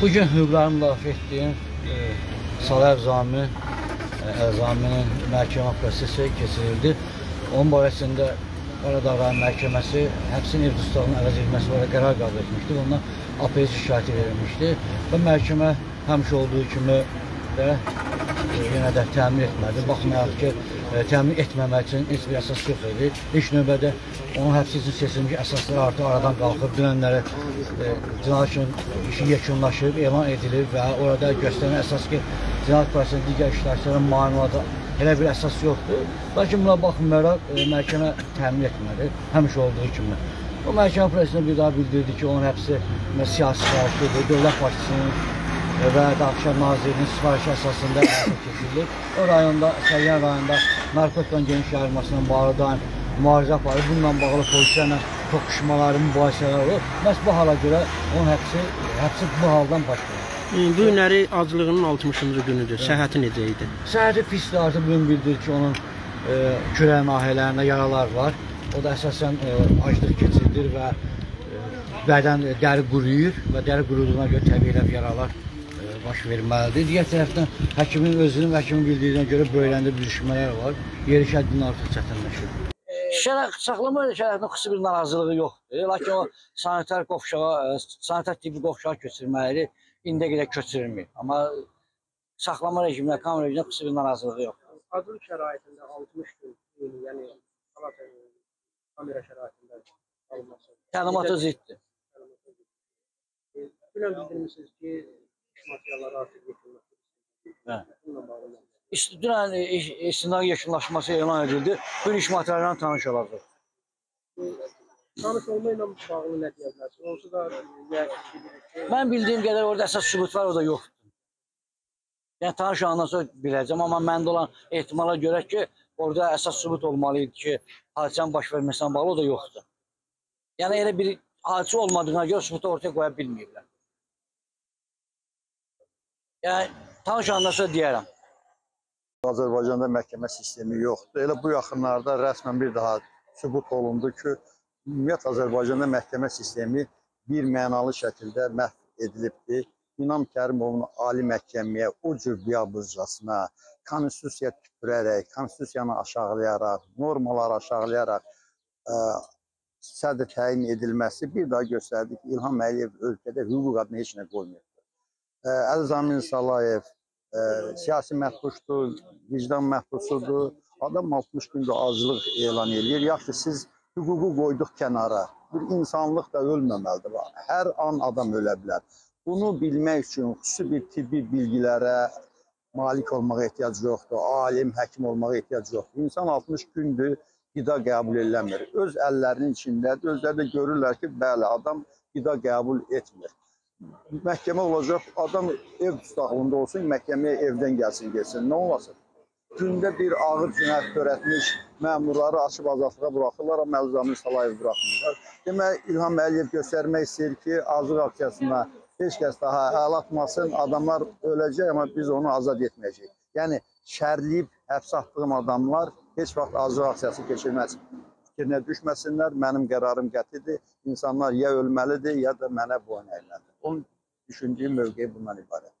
Bugün hüquqlarını müdafiə etdiyim e, Salar Zami, e, Əzaminin məhkəmə prosesi keçirildi. Onun barəsində Qaradağ rayon məhkəməsi həbsin ev dustağının əvəz edilməsi barədə qərar qəbul etmişdi. Bundan apel şikayəti verilmişdi və məhkəmə həmişə olduğu kimi də e, yenə də təmin etmədi. Baxmayaraq ki, təmin etməmək üçün heç bir əsas yox idi. İlk növbədə onun həbsi üçün seçilmiş əsaslar artıq aradan qalxıb. Dünənləri e, cinayət üçün işi yekunlaşıb, elan edilib və orada göstərilən əsas ki, cinayət prosesinin digər iştirakçıların müayinədə elə bir əsas yoxdur. Lakin buna baxmayaraq e, məhkəmə təmin etmədi, həmişə olduğu kimi. O məhkəmə prosesində bir daha bildirdi ki, onun həbsi siyasi sifarişlidir, dövlət başçısının və Daxışar Nazirinin sifarişi əsasında həyata keçirilir. O rayonda, Səlyan rayonda narkotikon geniş yayılmasına bağlı daim mübarizə aparır. Bununla bağlı polislərlə toqquşmaları, mübahisələr olur. Məhz bu hala görə onun həbsi, həbsi bu haldan başlayır. Bu günləri aclığının 60-cı günüdür. Səhhəti necə idi? Səhhəti pisdir, artıq bugün bildirir ki, onun e, kürək nahiyələrində yaralar var. O da əsasən e, aclıq keçirilir və e, bədən dəri quruyur və dəri quruduğuna görə təbii elə yaralar baş verməlidir. Digər tərəfdən həkimin özünün və həkimin bildiyinə görə böyrəndə büzüşmələr var. Yeri şəddindən artıq çətinləşir. Şərəf saxlama şərəfinin xüsusi bir narazılığı yoxdur. Lakin o sanitar qovşağa, e, sanitar tibbi qovşağa köçürmələri indiyə qədər köçürülmür. Amma saxlama rejiminə, kamera rejiminə xüsusi bir narazılığı yoxdur. Aclıq şəraitində 60 gün, yəni salat kamera şəraitində alınması. Tənimata ziddir. Dünən bildirmişsiniz ki, materialları artıq yekunlaşdırılır. Hə. İşte dünən e, istinaq yekunlaşması elan edildi. Bu iş materiallarla tanış olacaq. Tanış olmayla bağlı nə deyə bilərsiniz? Onsuz da ki, Mən bildiyim qədər orada əsas sübut var, o da yoxdur. Yəni tanış olandan sonra biləcəm, amma məndə olan ehtimala görə ki, orada əsas sübut olmalı idi ki, hadisənin baş verməsindən bağlı o da yoxdur. Yəni elə bir hadisə olmadığına görə sübutu ortaya qoya bilməyiblər. Yəni tanış sonra deyərəm. Azərbaycanda məhkəmə sistemi yoxdur. Elə bu yaxınlarda rəsmən bir daha sübut olundu ki, ümumiyyət Azərbaycanda məhkəmə sistemi bir mənalı şəkildə məhv edilibdir. İnam Kərimovun ali məhkəməyə o cür biabırcasına, konstitusiya tüpürərək, konstitusiyanı aşağılayaraq, normaları aşağılayaraq ə, sədr təyin edilməsi bir daha göstərdi ki, İlham Əliyev ölkədə hüquq adına heç nə qoymuyor. Ə, Əli Zamin Salayev siyasi məhbusdur, vicdan məhbusudur. Adam 60 gündə aclıq elan eləyir. Yaxşı siz hüququ qoyduq kənara. Bir insanlıq da ölməməlidir. Hər an adam ölə bilər. Bunu bilmək üçün xüsusi bir tibbi bilgilərə malik olmağa ehtiyac yoxdur. Alim, həkim olmağa ehtiyac yoxdur. İnsan 60 gündür qida qəbul eləmir. Öz əllərinin içindədir. Özləri də görürlər ki, bəli, adam qida qəbul etmir. Məhkəmə olacaq, adam ev tutaqlığında olsun, məhkəməyə evdən gəlsin, getsin. Nə olasın? Gündə bir ağır cinayət törətmiş məmurları açıb azadlığa buraxırlar, amma Əlzamin Salayev buraxmırlar. Demək, İlham Əliyev göstərmək istəyir ki, azlıq aksiyasına heç kəs daha əl atmasın, adamlar öləcək, amma biz onu azad etməyəcəyik. Yəni, şərliyib həbsə atdığım adamlar heç vaxt azlıq aksiyası keçirməz. Fikrinə düşməsinlər, mənim qərarım qətidir. İnsanlar ya ölməlidir, ya da mənə boyun əyməlidir. Onun düşündüyüm mövqe bundan ibarət.